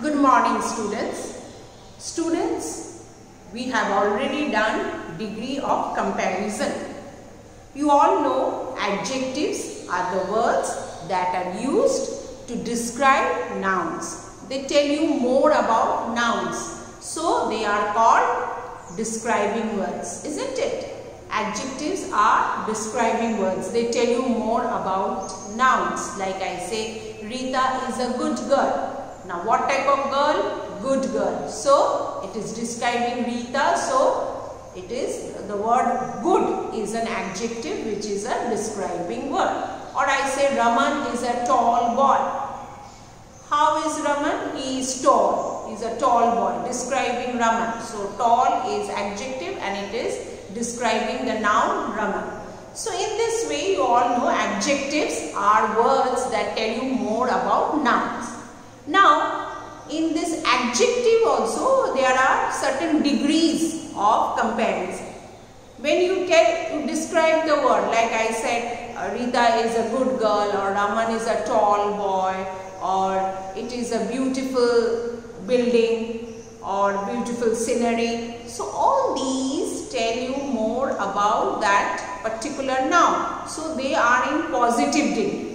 Good morning students. Students, we have already done degree of comparison. You all know adjectives are the words that are used to describe nouns. They tell you more about nouns. So they are called describing words, isn't it? Adjectives are describing words. They tell you more about nouns. Like I say, Rita is a good girl. Now what type of girl? Good girl. So it is describing Rita. So it is the word good is an adjective which is a describing word. Or I say Raman is a tall boy. How is Raman? He is tall. He is a tall boy. Describing Raman. So tall is adjective and it is describing the noun Raman. So in this way you all know adjectives are words that tell you more about nouns. Now, in this adjective also there are certain degrees of comparison. When you tell, you describe the word like I said, uh, Rita is a good girl or Raman is a tall boy or it is a beautiful building or beautiful scenery. So all these tell you more about that particular noun. So they are in positive degree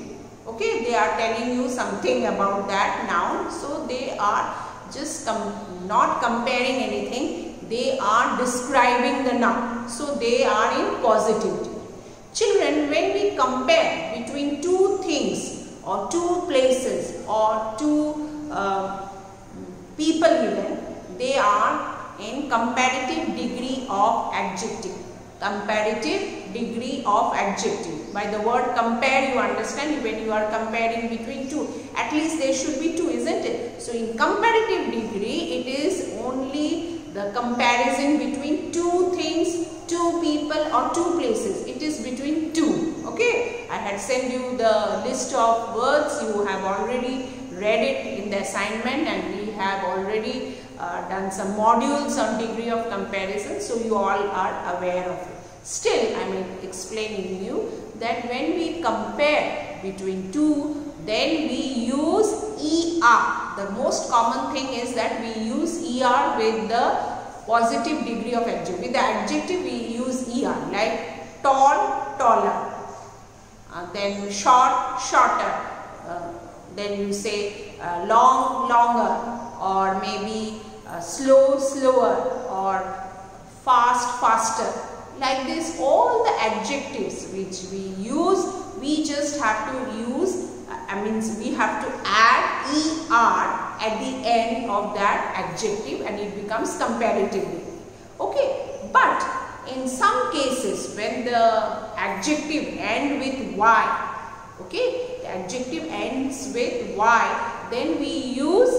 okay they are telling you something about that noun. So they are just com not comparing anything. They are describing the noun. So they are in positivity. Children when we compare between two things or two places or two uh, people given they are in comparative degree of adjective. Comparative degree of adjective by the word compare you understand when you are comparing between two. At least there should be two isn't it? So in comparative degree it is only the comparison between two things, two people or two places. It is between two. Okay. I had sent you the list of words. You have already read it in the assignment and we have already uh, done some modules on degree of comparison. So you all are aware of it. Still, I mean explaining you that when we compare between two, then we use ER. The most common thing is that we use ER with the positive degree of adjective. With the adjective, we use ER like tall, taller. Uh, then short, shorter. Uh, then you say uh, long, longer or maybe uh, slow, slower or fast, faster like this all the adjectives which we use we just have to use I mean we have to add er at the end of that adjective and it becomes comparatively okay but in some cases when the adjective end with y okay the adjective ends with y then we use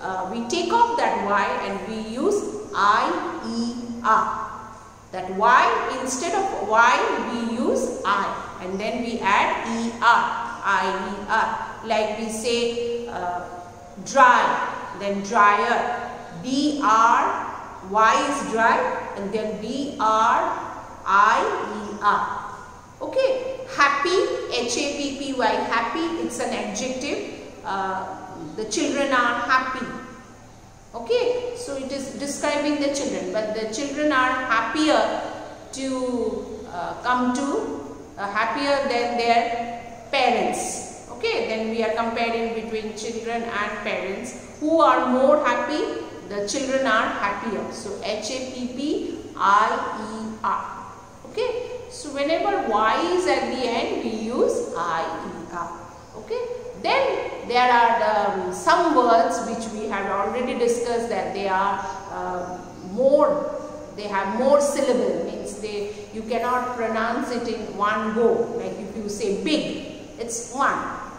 uh, we take off that y and we use i e r that y, instead of y, we use I and then we add ER, I-E-R. Like we say uh, dry, then dryer, D-R, Y is dry and then D-R-I-E-R. Okay, happy, H-A-P-P-Y, happy, it's an adjective. Uh, the children are happy Okay, so it is describing the children, but the children are happier to uh, come to, uh, happier than their parents. Okay, then we are comparing between children and parents. Who are more happy? The children are happier. So H-A-P-P-I-E-R. Okay, so whenever Y is at the end, we use I-E-R. Okay. Then there are the, um, some words which have already discussed that they are uh, more, they have more syllable means they you cannot pronounce it in one go. Like if you say big, it's one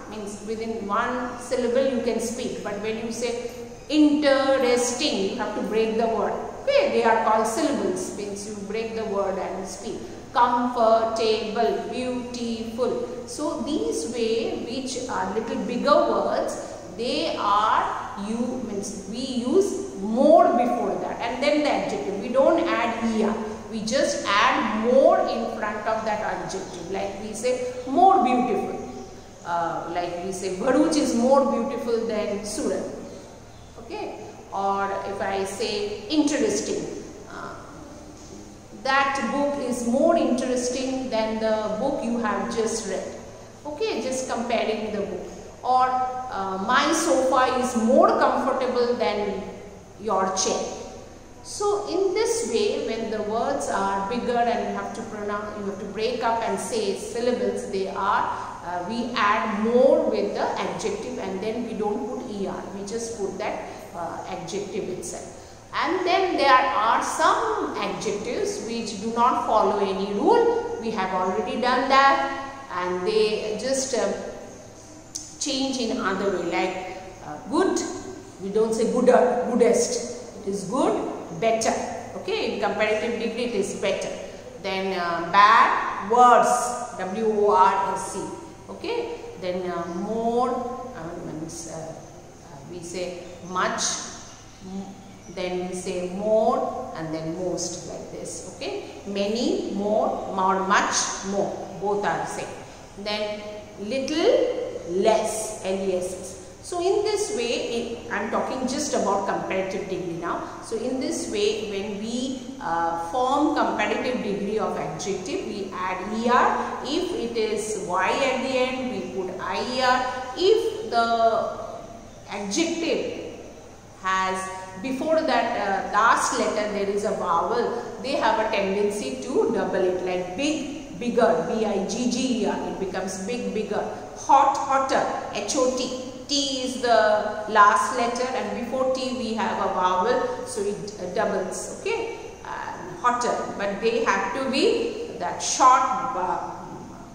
means within one syllable you can speak. But when you say interesting, you have to break the word. Okay, they are called syllables means you break the word and speak comfortable, beautiful. So these way which are little bigger words, they are you means we use more before that and then the adjective. We don't add er. We just add more in front of that adjective. Like we say more beautiful. Uh, like we say Bharuch is more beautiful than Surat. Okay. Or if I say interesting, uh, that book is more interesting than the book you have just read. Okay, just comparing the book. Or uh, my sofa is more comfortable than your chair. So in this way, when the words are bigger and you have to pronounce, you have to break up and say syllables, they are, uh, we add more with the adjective and then we don't put er, we just put that uh, adjective itself. And then there are some adjectives which do not follow any rule. We have already done that and they just uh, change in other way like uh, good, we don't say gooder, goodest. It is good, better. Okay, in comparative degree it is better. Then uh, bad, worse, W-O-R-S-E. Okay, then uh, more, uh, means, uh, we say much, then we say more and then most like this okay many more more much more both are same then little less less so in this way i am talking just about comparative degree now. So in this way when we uh, form comparative degree of adjective we add er if it is y at the end we put ier if the adjective has before that uh, last letter there is a vowel they have a tendency to double it like big bigger b i g g e r it becomes big bigger. Hot hotter h o t. T is the last letter and before t we have a vowel so it uh, doubles okay? And hotter but they have to be that short uh,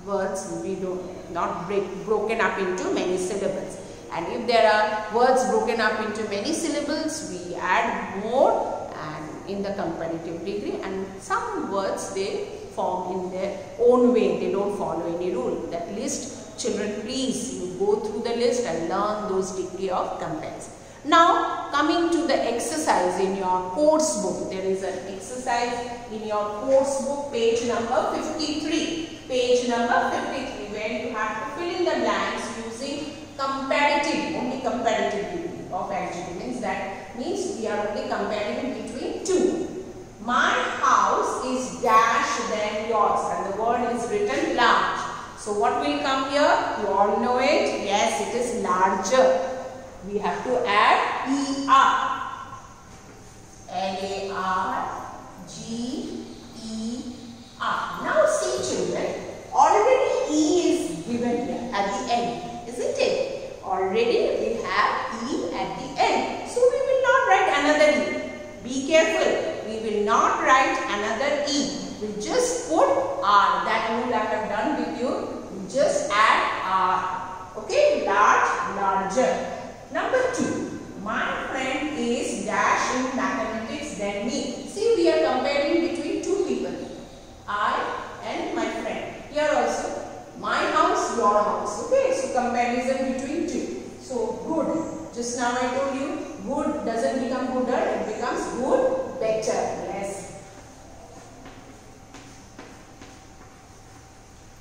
words we do not break broken up into many syllables. And if there are words broken up into many syllables, we add more and in the comparative degree and some words they form in their own way. They don't follow any rule. That list, children please you go through the list and learn those degree of comparison. Now coming to the exercise in your course book. There is an exercise in your course book page number 53. Page number 53 where you have to fill in the blanks using comparative, only comparative of adjective means that means we are only comparing between two. My house is dash than yours and the word is written large. So what will come here? You all know it. Yes, it is larger. We have to add ER. L-A-R G-E-R. Now see children, already E is given here at the end, isn't it? Already we have E at the end. So we will not write another E. Be careful. We will not write another E. We just put R. That rule I have done with you. We just add R. Okay. Large, larger. Number two. My friend is dash in mathematics than me. See we are comparing between two people. I and my friend. Here also. My house, your house. Okay. So comparison between two. so good. Just now I told you good doesn't become gooder, it becomes good, better, less.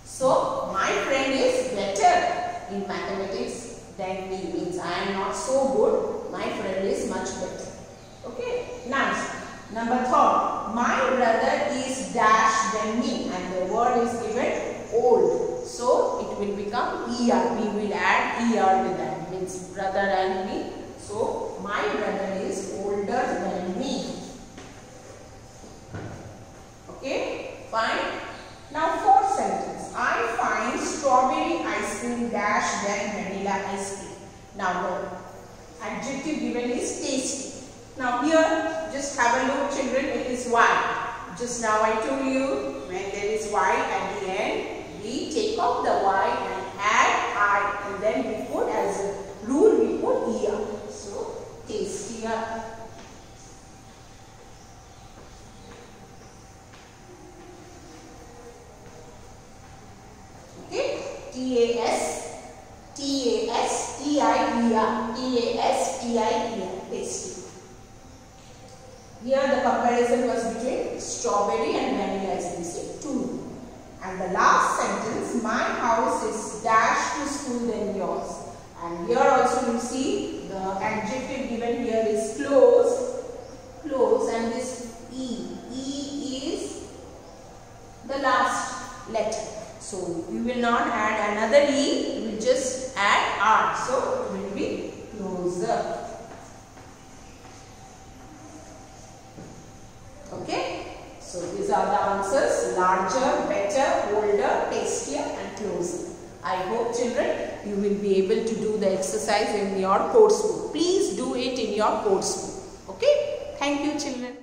So my friend is better in mathematics than me. Means I am not so good. My friend is much better. Okay. Nice. Number third. My brother is dash than me and the word is given old. So it will become ER. We will add ER with that means brother and me. So, my brother is older than me. Okay, fine. Now, fourth sentence. I find strawberry ice cream dash than ice cream. Now, the adjective given is tasty. Now, here, just have a look children, it is Y. Just now I told you, when there is Y at the end, we take off the Y and add I and then we put as a rule we put ear. So tastier. Okay, T A S T A S T I E R T Tasty. Here the comparison was between strawberry and vanilla as we say two. And the last sentence, my house is dash to school than yours. And here also you see the adjective given here is close, close and this E. E is the last letter. So you will not add another E, you will just add R. So it will be closer. Okay. So these are the answers larger, better, older, tastier and closer. I hope children you will be able to do the exercise in your course book. Please do it in your course book. Okay. Thank you children.